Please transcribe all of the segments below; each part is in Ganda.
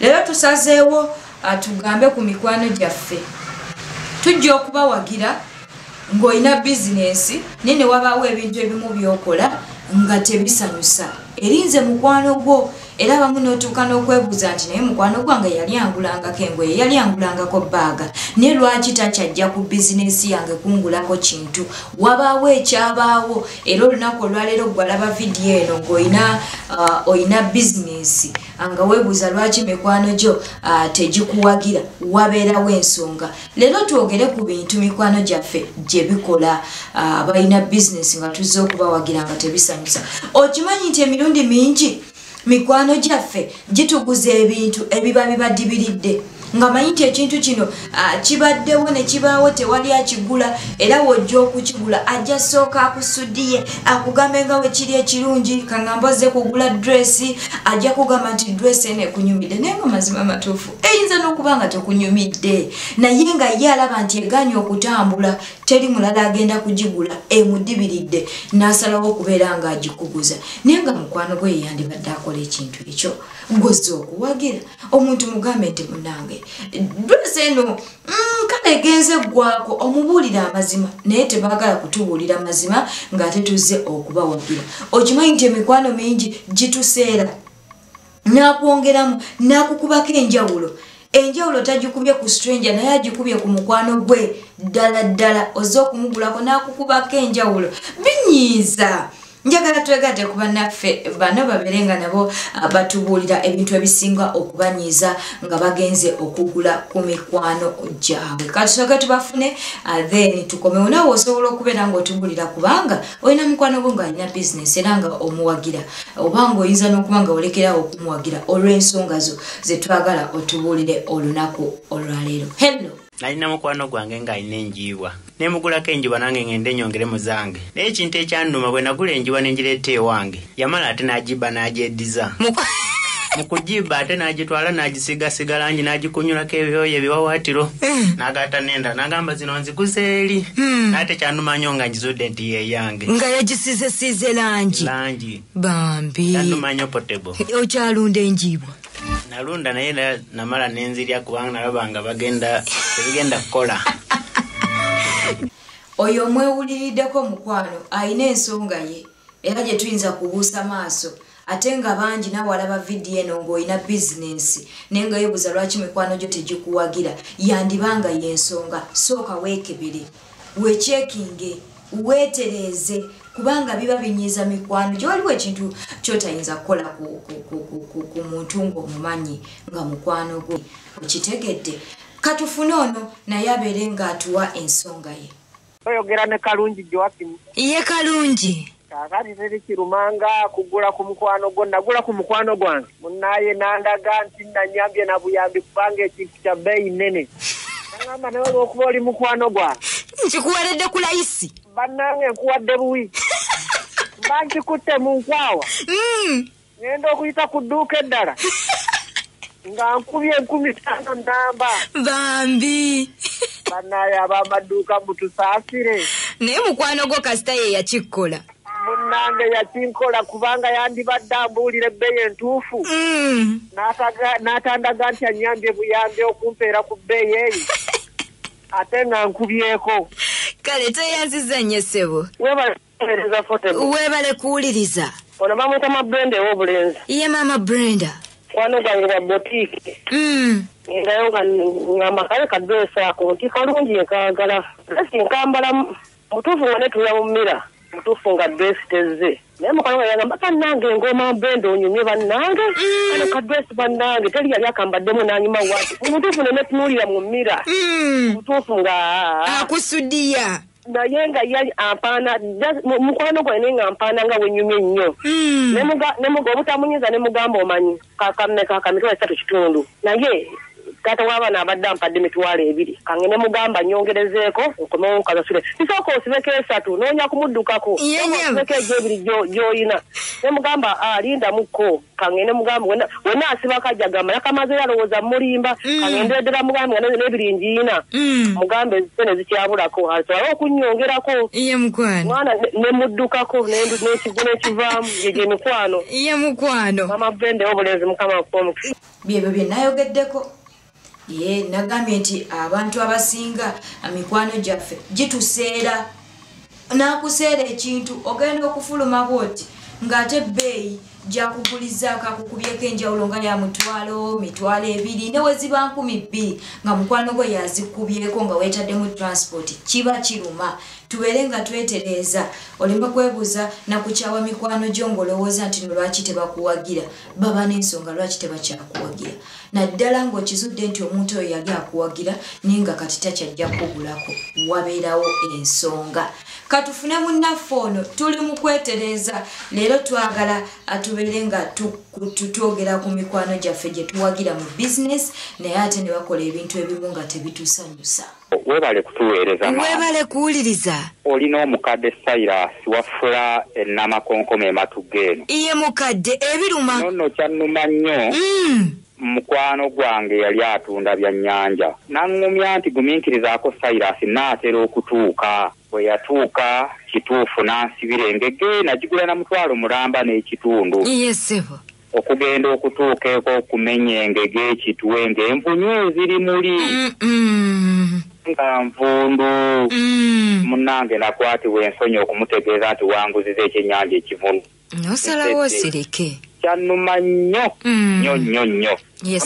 leero tusazeewo ah, tugambe ku mikwano gyaffe. Tujja okubawagira ng'olina bizinensi naye ne wabaawo ebintu ebimu byokola nga tebisanyusa. Erinze mukwano gwo era abamu n'otuuka n'okwebuuza nti naye mukwano gwange yali angulangako engoye yali angulangako baaga naye lwaki takyajja ku bizinensi yange kungulako kintu? Wabaawo ekyabaawo era olunaku olwaleero gwalaba vidiyo eno ng'olina uh, olina bizinensi nga weebuuza lwaki mikwano gyo uh, tegikuwagira wabeerawo ensonga. Leero twogere ku bintu mikwano gyaffe gye bikola uh, abalina bizinensi nga tuzze okubawagira nga tebisanyusa. Okimanyi nti emirundi mingi mikwano gyaffe gituguza ebintu ebiba bibadibiridde nga manyi nti ekintu kino kibaddewo ne kibaawo tewali akigula era wojja okukigula ajja sooka akusudiye akugambe nga wekiri ekirungi kaŋamboze kugula dresi ajja kugamba nti dresi eno ekunyumidde naye nga mazima matuufu. Eyinza n'okuba nga tekunyumidde. Naye nga ye alaba nti eganye okutambula teri mulala agenda kugigula emudibiridde n'asalawo okubeera nga agikuguza. Naye nga mukwano gwe yeyandibadde akola ekintu ekyo. Gwozza okuwagira. Omuntu mugambe nti munange dresi eno mm, kale egenze eggwako omubuulira amazima. Naye tebaagala kutubuulira mazima ng'ate tuzze okubawagira okimanyi nti emikwano mingi gituseera. N'akwongeramu n'akukubako enjawulo. Enjawulo tagikubye ku stranger naye agikubye ku mukwano gwe ddala ddala ozze okumugulako n'akukubako enjawulo. Binyiiza! Njagala twegate ku bannaffe bano babeere nga nabo batubuulira ebintu ebisinga okubanyiiza nga bagenze okugula ku mikwano gyabwe. Katusooke tubafune ah, then tukomewo. Nawe osobola okubeera ngaotubuulira kubanga olina mukwano gwo ngaalina bizinesi era nga omuwagira. Oba nga oyinza n'okuba nga olekerawo okumuwagira olw'ensonga zo zetwagala otubuulire olunaku olwaleero. Hello nalina mukwano gwange ng'alina enjiibwa. Nemugulako enjiibwa nange ngende nyongere mu zange. Naye ekintu ekyannuma bwe nagula enjiibwa nengireeta ewange yamala ate n'agibba n'agyeddiza. Mu kugiba ate n'agitwala n'agisiigasiga langi n'agikunyulako ebyoyo ebiwawaatiro. N'agaata nenda n'agamba zino nziguze eri. N'ate kyannuma nnyo nga ngizudde nti yeyange nga yagisiizesiize langi. Langi. Bambi. Yannuma nnyo potebo okyalunda enjiibwa nalunda naye na- namala nenzirya kubanga nalaba nga bagenda tebigenda kukola. Oyo omwewuliriddeko mukwano alina ensonga ye era gye tuyinza kubuusa maaso ate nga bangi nawe alaba vidiyo eno ng'olina bizinensi naye nga yebuuza lwaki mikwano gyo tegikuwagira yandibanga y'ensonga sooka weekebere wekyekinge weetereeze kubanga biba binyiiza mikwano. Gye waliwo ekintu kyotayinza kukola ku, muntu ng'omumanyi nga mukwano gwe okitegedde katufune ono naye abeere ng'atuwa ensonga ye. Oyogera ne kalungi joakimu ye kalungi. Kakati teri kirumanga kugula ku mukwano gwo nagula ku mukwano gwange. Munaye nandaga nti nanyambye na buyambi kubanga ekintu kya bbeeyi nnene. Nagamba naye olwokuba oli mukwano gwange nkikuweredde ku layisi bannange nkuwadde buwi mba nkikutte mu nkwawa. Mm. ngenda okuyita ku dduuka eddala. Nga nkubye enkumi ttaano namba bambi. Bannaye ab'amaduuka mutusaasire. Naye mukwano gwo kasita ye yakikkola. Munnange yakinkola kubanga yandibadde ambuulira ebbeeyi entuufu. Mm. N'atandaga nti anyambye buyambi okumpeera ku bbeeyi eyo ate nga nkubyeko kale teyanziza nnyo ssebo weebale kuwuliriza. Ono bamwita mabrende ew'obulenzi ye maama brenda. Kwano gwange bwa botiiki Mm. ngayo nga ngamba kale kadresi ako nti kalungi nkaagala dresi nkambala mu- mutuufu nga netula mu mira mutuufu nga dresi tezze naye mukwano gwange yagamba kannange ngoma brenda onyumye bannange kale kadresi bannange teri yali akambaddemu n'anyuma wati mutuufu ne netunuulira mu mira Mm. mutuufu nga akusudiya naye nga yali ampaana mukwano gwange naye nga mpaana nga wenyumye ennyo Mm. Ne muga- ne muga- obutamunyiza ne mugamba omanyi kakameka kamitwalo esatu kitundu naye taata w'abaana abadde ampadde emitwalo ebiri. Kange ne mugamba nyongerezeeko nkomewo nkasasule kisooka osibeko esatu noonya kumuddukako. Osibeko egyebiri gyo- gy'olina ne mugamba "Ah, lindamukko kange ne mugamba wenna- wenna asibako ajagamba yakamaze yalowooza mulimba. Mm. kange ndeddera mugamba nga ne- n'ebiringiina Mm. mugambe ezisene zikyabulako. Asobole okunyongerako. Ye mukwano. Mwana ne- nemuddukako nendu- n'ekigo n'ekivaamu gyegyo emikwano ye mukwano. Mama brenda obulenzi mukama akuomukisa byebyo byenayogeddeko ye nagambye nti abantu abasinga mikwano gyaffe gituseera nakuseera ekintu ogenda okufuluma bwoti ng'ate ebbeeyi gyakugulizaako akukubyeko enjawulo nga ya mutwalo mitwalo ebiri ne weziba nkumi bbiri nga mukwano gwe yazikubyeko nga weetaddemu transport kiba kiruma. Tubeere nga twetereeza oleme kwebuuza nakukyawa mikwano gyo ngaolowooza nti no lwaki tebakuwagira? Baba n'ensonga lwaki tebakyakuwagira? Naddala ng'okizudde nti omuntu oyo yali akuwagira naye nga kati takyajja kugulako wabeerawo ensonga katufune munnaffe ono tuli mu kwetereeza leero twagala atubeere nga twogera ku mikwano gyaffe gye tuwagira mu bizinesi naye ate ne bakola ebintu ebimu nga tebitusanyusa. Weebale kutuweereza weebale kuwuliriza. Olina omukadde silas wafula enamakonkoma ematu geeno ye mukadde ebiruma. Nonno kyannuma nnyo. Mm. mukwano gwange yali atunda byannyanja naŋŋumya nti gumiikirizaako silas naatera okutuuka bwe yatuuka kituufu n'ansibira engege nagigula na mutwalo mulamba n'ekitundu. Ye ssebo okugenda okutuuka eko okumenya engege ekitwe ng'envunyu ziri muli. Nga nvundu. Mm. munnange nakwatibwa ensonyi okumutegeeza nti wanguziza ekyennyanja ekivunu nosalawo osirike kyannuma nnyo. Mm. nnyo nnyo nnyo. Ye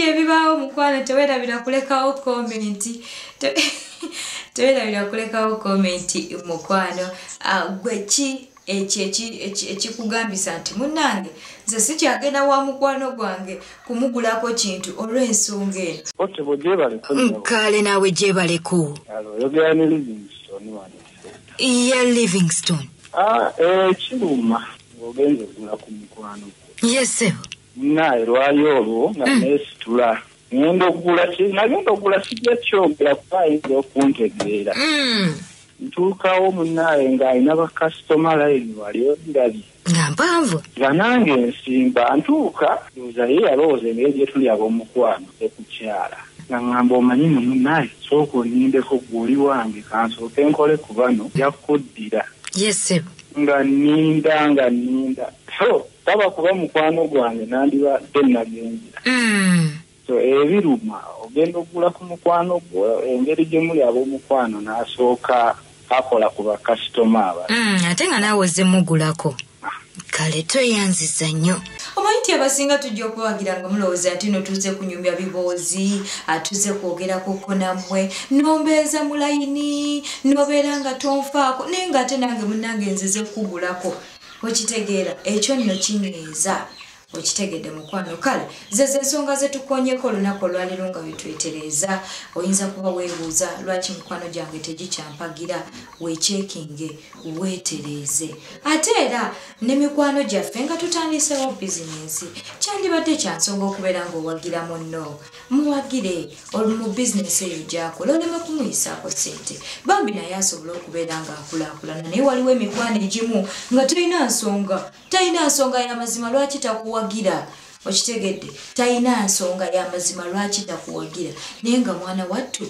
bingi ebibaawo mukwano tewerabira kulekawo komenti Te- tewerabira kulekawo komenti mukwano Ah, gwe ki ekyo eki- eki- ekikugambisa nti munnange nze sikyagenda wa mukwano gwange kumugulako kintu olw'ensonga eno. Ote bwegyebaleko nabo. Kale naawe gyebaleko. Ye livingston ekiruma ng'ogenza ogula ku mukwano gwo. Ye ssebo naye lwali olwo nga neesitula. Ngenda okugula nagenda okugula sijja kyogera kuba ayinza okuntegeera. Mm. ntuukawo munaaye ng'alina bakasitoma layini wali ondabye nga mpanvu. Nga nange nsimba ntuuka ndowooza ye yalowooza engeri gye tuli ab'omukwano ekukyala nga ŋŋamba omanyi munaye sooka onindeko gwoli wange kansooke nkole ku bano jakkuddira ye ssebo nga nninda nga nninda so taba kuba mukwano gwange nandibadde nagenzera Mm. so ebiruma ogenda okugula ku mukwano gwo engeri gye muli ab'omukwano n'asooka akola ku bakasitoma aba Mm, ate nga naawe ozze mugulako. Kale tweyanziza nnyo omanyi nti abasinga tujja okubawagira nga mulowooza nti no tuze kunyumya biboozi atuze kwogerakoko nammwe nombeeza mu layini nobeera nga tonfaako naye ngaate nange munange nzize kukugulako okitegeera ekyo nno kinyiiza okitegedde mukwano kale zeze ensonga zetukonyeko olunaku olwaliro nga wetwetereeza oyinza kuba weebuuza lwaki mikwano gyange tegikyampagira weekyekinge weetereeze ate era ne mikwano gyaffe nga tutandisewo bizinensi kyandibadde kyansonga okubeera ng'owagira munno. Muwagire olu mu bizinesi eyo gyakola oleme kumuyisaako ssente. Bambi naye asobola okubeera ng'akulaakulana naye waliwo emikwano egimu nga talina nsonga talina nsonga y'amazima lwaki takuwagira okitegedde talina nsonga y'amazima lwaki takuwagira? Naye nga mwana wattu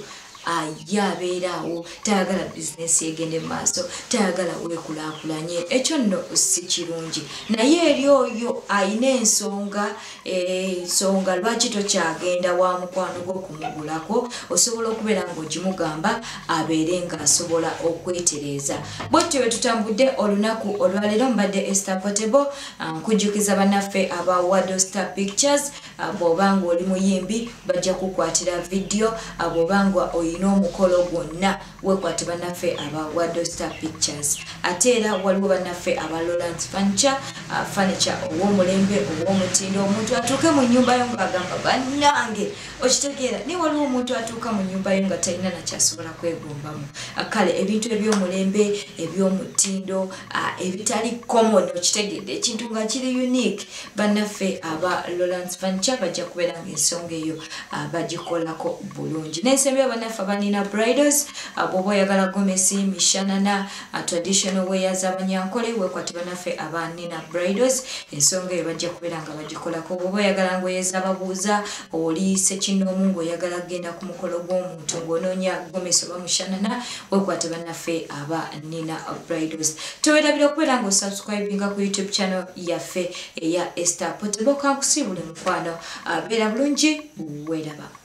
ye abeeraawo tayagala bizinesi egende mu maaso tayagala weekulaakulanye. Ekyo nno si kirungi. Naye eri oyo ayina ensonga eh, ensonga lwaki tokyagenda wa mukwano gw'okumugulako osobola okubeera ng'ogimugamba abeere ng'asobola okwetereeza bwetyo bwe tutambudde olunaku olwaleero mbadde ester potable ah, nkujjukiza bannaffe aba wadostar pictures ah, bw'oba nga oli muyimbi bajja kukwatira vidiyo ah, bw'oba nga olina omukolo gwonna wekwate bannaffe aba wadostar pictures. Ate era waliwo bannaffe aba furniture ah, furniture ow'omulembe ow'omutindo. Omuntu atuuke mu nyumba yo ng'agamba bannange! Okitegeera naye waliwo omuntu atuuka mu nyumba yo nga talina nakyasobola kwegombamu. Kale ebintu eby'omulembe eby'omutindo ebitali common okitegedde ekintu nga kiri unique. Bannaffe aba lawrence furniture bajja kubeera ngaensonga eyo bagikolako bulungi. N'ensembera bannaffe baffe abanina briders bwoba oyagala gomesi mishanana traditional weyas abanyankole wekwate banaffe abanina briders. Ensonga eyo bajja kubeera nga bagikolako. Bwoba oyagala ngoyeza ababuuza oli sekinoomu ngaoyagala kgenda ku mukolo gw'omuntu ng'onoonya gomesi oba mushanana wekwate banaffe abanina briders. Towerabira okubeera ngaosubscribinga ku youtube channel yaffe eya ester potebokankusiibule mukwano. Beera bulungi weeraba